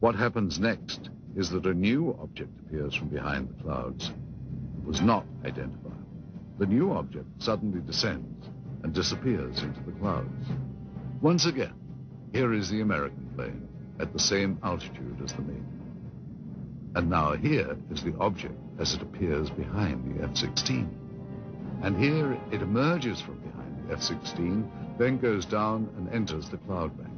What happens next is that a new object appears from behind the clouds. It was not identified. The new object suddenly descends and disappears into the clouds. Once again, here is the American plane at the same altitude as the main. And now here is the object as it appears behind the F-16. And here it emerges from behind the F-16, then goes down and enters the cloud bank.